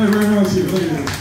Thank you very much. Look at this.